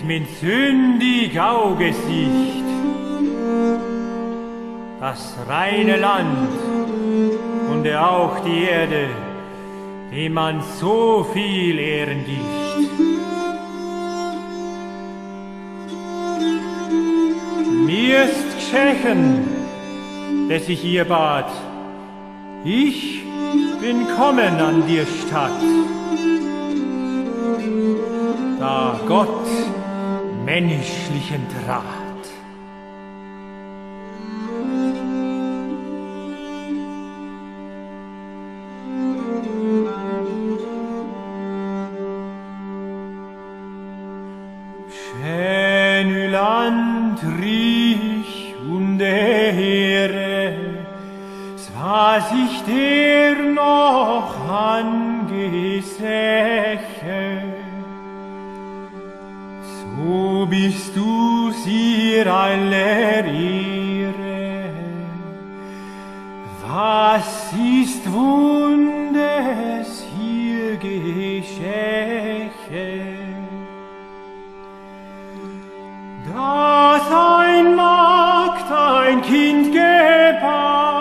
sit min sündig Augesicht. Das reine Land und auch die Erde, dem man so viel Ehren gibt. Mir ist geschehen, dass ich ihr bat, ich bin kommen an dir Stadt. Da Gott menschlichen trat. Schön Land riech und Ehre, was ich dir noch angesäche. So bist du sie aller Ehre. Was ist Wundes hier geschehen? Dass ein Magd ein Kind gebar,